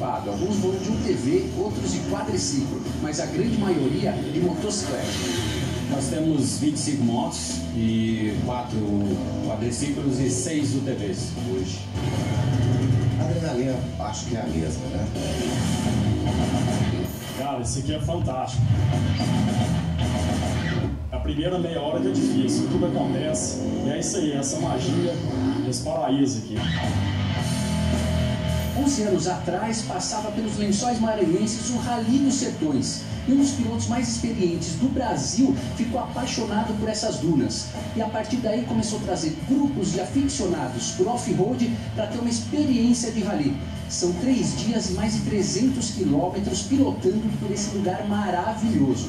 Alguns vão de UTV, outros de quadriciclo, mas a grande maioria de motocicleta. Nós temos 25 motos e 4 quadriciclos e 6 UTVs hoje. A adrenalina acho que é a mesma, né? Cara, isso aqui é fantástico. A primeira meia hora que é difícil, tudo acontece. E é isso aí, essa magia, esse paraíso aqui. 11 anos atrás, passava pelos lençóis maranhenses o Rally dos Sertões. E um dos pilotos mais experientes do Brasil ficou apaixonado por essas dunas. E a partir daí começou a trazer grupos de aficionados por off-road para ter uma experiência de rally. São três dias e mais de 300 quilômetros pilotando por esse lugar maravilhoso.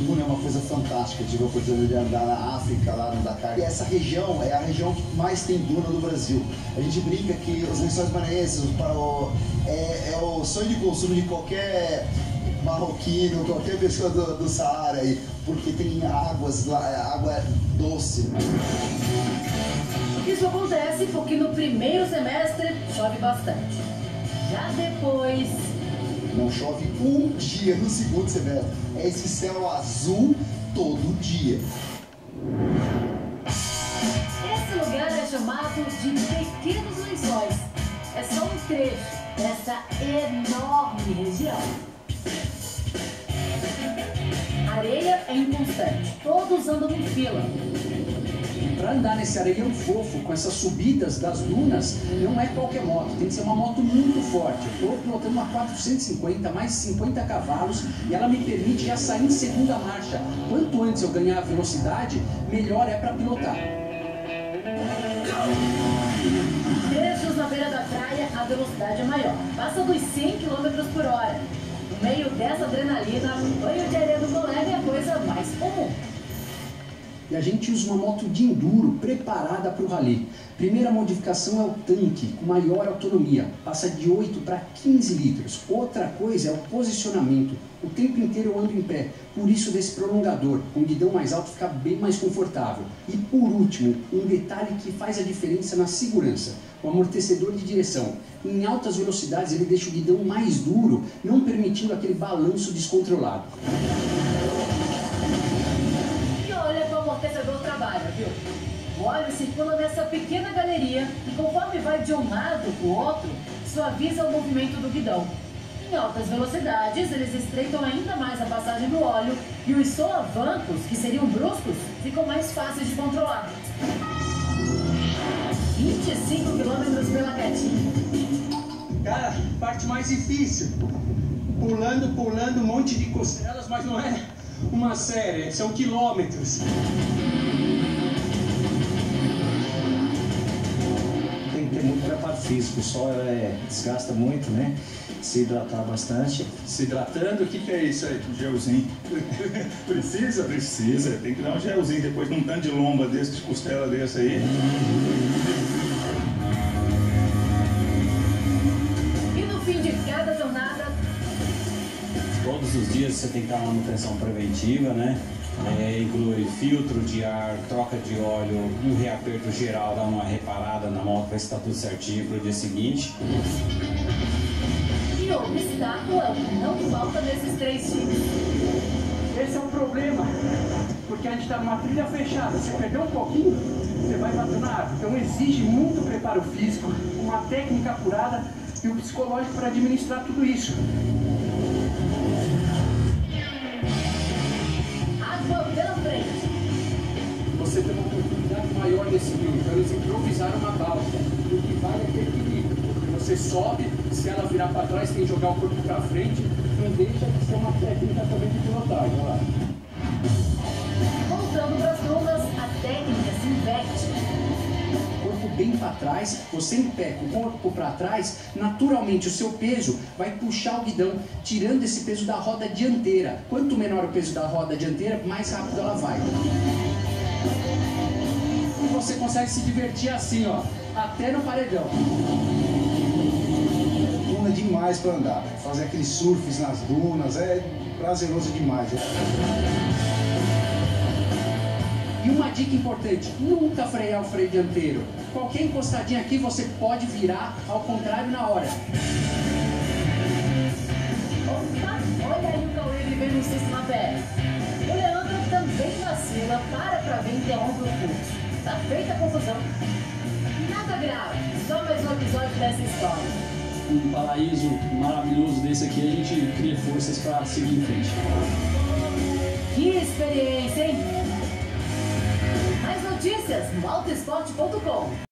Duna é uma coisa fantástica. Eu tive a oportunidade de andar na África, lá no Dakar. E essa região é a região que mais tem duna do Brasil. A gente brinca que os lençóis maranhenses é, é o sonho de consumo de qualquer marroquino, qualquer pessoa do, do Saara aí, porque tem águas lá, água doce. Isso acontece porque no primeiro semestre chove bastante. Já depois, Não chove um dia no segundo semestre. É esse céu azul todo dia. esse lugar é chamado de Pequenos Lençóis. É só um trecho dessa enorme região. A areia é inconstante, todos andam em fila. Para andar nesse areião fofo, com essas subidas das dunas, não é qualquer moto, tem que ser uma moto muito forte. Eu estou pilotando uma 450, mais 50 cavalos, e ela me permite já sair em segunda marcha. Quanto antes eu ganhar velocidade, melhor é para pilotar. Trechos na beira da praia, a velocidade é maior. Passa dos 100 km por hora. No meio dessa adrenalina, banho de areia do colega é a coisa mais comum. E a gente usa uma moto de enduro preparada para o rally. Primeira modificação é o tanque, com maior autonomia, passa de 8 para 15 litros. Outra coisa é o posicionamento. O tempo inteiro eu ando em pé, por isso desse prolongador, com guidão mais alto fica bem mais confortável. E por último, um detalhe que faz a diferença na segurança, o amortecedor de direção. Em altas velocidades ele deixa o guidão mais duro, não permitindo aquele balanço descontrolado. O óleo circula nessa pequena galeria e conforme vai de um lado para o outro, suaviza o movimento do guidão. Em altas velocidades, eles estreitam ainda mais a passagem do óleo e os solavancos, que seriam bruscos, ficam mais fáceis de controlar. 25 km pela quietinha. Cara, parte mais difícil. Pulando, pulando, um monte de costelas, mas não é uma série, são quilômetros. Físico. O sol é, desgasta muito, né? Se hidratar bastante. Se hidratando, o que, que é isso aí? Gelzinho. Precisa? Precisa. Tem que dar um gelzinho depois de um tanto de lomba desse, de costela desse aí. E no fim de cada jornada, Todos os dias você tem que dar uma manutenção preventiva, né? É, inclui filtro de ar, troca de óleo, um reaperto geral, dar uma reparada na moto, ver se está tudo certinho para o dia seguinte. e obstáculo é o que não falta nesses três dias. Esse é um problema, porque a gente está numa trilha fechada. Se perder um pouquinho, você vai bater na árvore. Então exige muito preparo físico, uma técnica apurada e o psicológico para administrar tudo isso. Rio. Então eles improvisaram uma balsa. E o que vale é ter equilíbrio. Porque você sobe, se ela virar para trás, tem que jogar o corpo para frente. Não deixa de ser uma técnica também de pilotagem. Olha lá. Voltando para as dunas, a técnica se inverte. corpo bem para trás, você em pé, com o corpo para trás, naturalmente o seu peso vai puxar o guidão, tirando esse peso da roda dianteira. Quanto menor o peso da roda dianteira, mais rápido ela vai. E você consegue se divertir assim, ó, até no paredão. Duna é demais para andar. Fazer aqueles surfs nas dunas é prazeroso demais. E E uma dica importante, nunca frear o freio dianteiro. Qualquer encostadinha aqui você pode virar ao contrário na hora. Opa, olha aí o Cauê vivendo um sistema BR. O Leandro também vacila, para pra ver e interrompe o fluxo. Tá feita a confusão. Nada grave, só mais um episódio dessa história. Um paraíso maravilhoso desse aqui, a gente cria forças para seguir em frente. Que experiência, hein? Mais notícias no autoesporte.com.